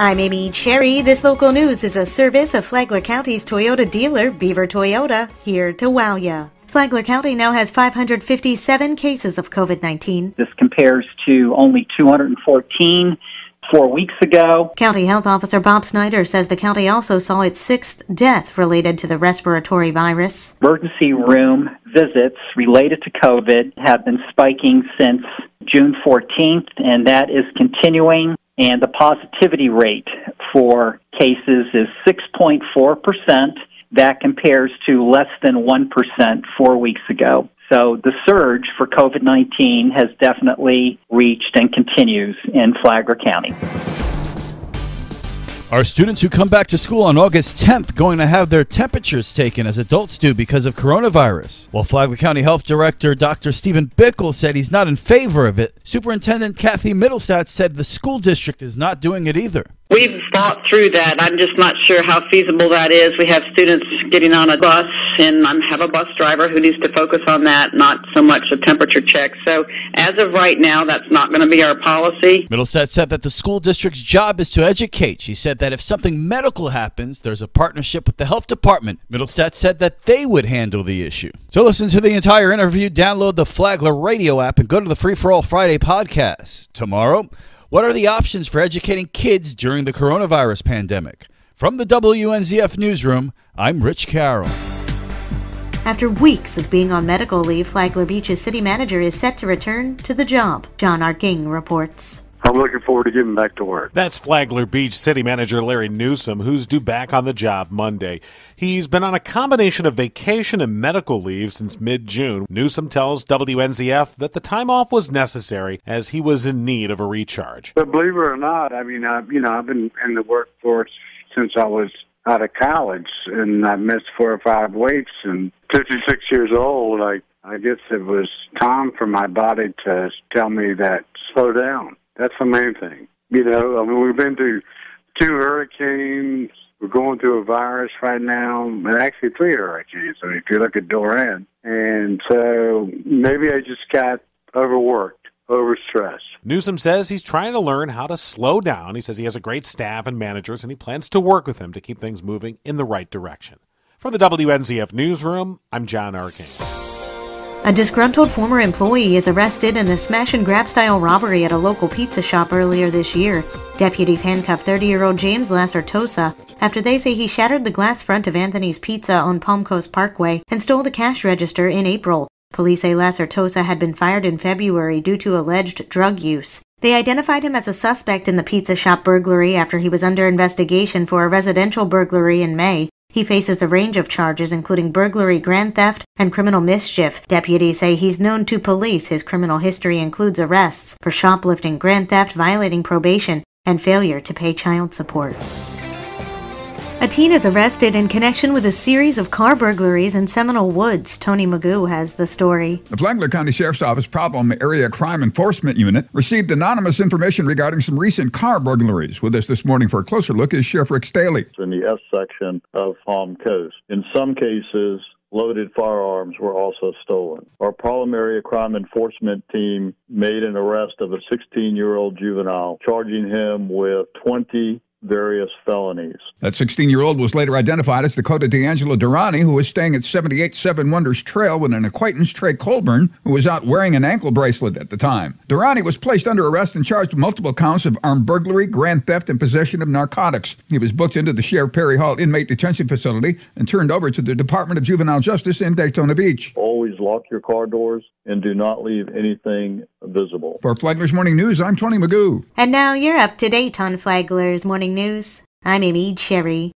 I'm Amy Cherry. This local news is a service of Flagler County's Toyota dealer, Beaver Toyota, here to wow ya. Flagler County now has 557 cases of COVID 19. This compares to only 214 four weeks ago. County Health Officer Bob Snyder says the county also saw its sixth death related to the respiratory virus. Emergency room visits related to COVID have been spiking since June 14th, and that is continuing and the positivity rate for cases is 6.4%. That compares to less than 1% four weeks ago. So the surge for COVID 19 has definitely reached and continues in Flagler County. Are students who come back to school on August 10th going to have their temperatures taken as adults do because of coronavirus? While Flagler County Health Director Dr. Stephen Bickle said he's not in favor of it, Superintendent Cathy Mittelstadt said the school district is not doing it either. We've thought through that. I'm just not sure how feasible that is. We have students getting on a bus, and I have a bus driver who needs to focus on that, not so much a temperature check. So, as of right now, that's not going to be our policy. Mittelstadt said that the school district's job is to educate. She said that if something medical happens, there's a partnership with the health department. Mittelstadt said that they would handle the issue. So, listen to the entire interview, download the Flagler radio app, and go to the Free for All Friday podcast. Tomorrow, what are the options for educating kids during the coronavirus pandemic? From the WNZF Newsroom, I'm Rich Carroll. After weeks of being on medical leave, Flagler Beach's city manager is set to return to the job. John Arking reports. I'm looking forward to getting back to work. That's Flagler Beach City Manager Larry Newsom, who's due back on the job Monday. He's been on a combination of vacation and medical leave since mid June. Newsom tells WNZF that the time off was necessary as he was in need of a recharge. But believe it or not, I mean, I, you know, I've been in the workforce since I was out of college, and I missed four or five weeks. And 56 years old, I I guess it was time for my body to tell me that slow down. That's the main thing. You know, I mean, we've been through two hurricanes. We're going through a virus right now, and actually three hurricanes. I mean, if you look at Dorian, and so maybe I just got overworked, overstressed. Newsom says he's trying to learn how to slow down. He says he has a great staff and managers, and he plans to work with them to keep things moving in the right direction. For the WNZF Newsroom, I'm John Arking. A disgruntled former employee is arrested in a smash and grab style robbery at a local pizza shop earlier this year. Deputies handcuffed 30 year old James Lacertosa after they say he shattered the glass front of Anthony's Pizza on Palm Coast Parkway and stole the cash register in April. Police say Lacertosa had been fired in February due to alleged drug use. They identified him as a suspect in the pizza shop burglary after he was under investigation for a residential burglary in May. He faces a range of charges, including burglary, grand theft, and criminal mischief. Deputies say he's known to police. His criminal history includes arrests for shoplifting, grand theft, violating probation, and failure to pay child support. A teen is arrested in connection with a series of car burglaries in Seminole Woods. Tony Magoo has the story. The Flagler County Sheriff's Office Problem Area Crime Enforcement Unit received anonymous information regarding some recent car burglaries. With us this morning for a closer look is Sheriff Rick Staly. In the S section of Palm Coast. In some cases, loaded firearms were also stolen. Our Problem Area Crime Enforcement Team made an arrest of a 16 year old juvenile, charging him with 20 various felonies. That 16 year old was later identified as Dakota D'Angelo Durrani, who was staying at 78 Seven Wonders Trail with an acquaintance, Trey Colburn, who was out wearing an ankle bracelet at the time. Durrani was placed under arrest and charged with multiple counts of armed burglary, grand theft, and possession of narcotics. He was booked into the Sheriff Perry Hall inmate detention facility and turned over to the Department of Juvenile Justice in Daytona Beach. Always lock your car doors and do not leave anything visible. For Flagler's Morning News, I'm Tony Magoo. And now you're up to date on Flagler's Morning News. I'm Amy Cherry.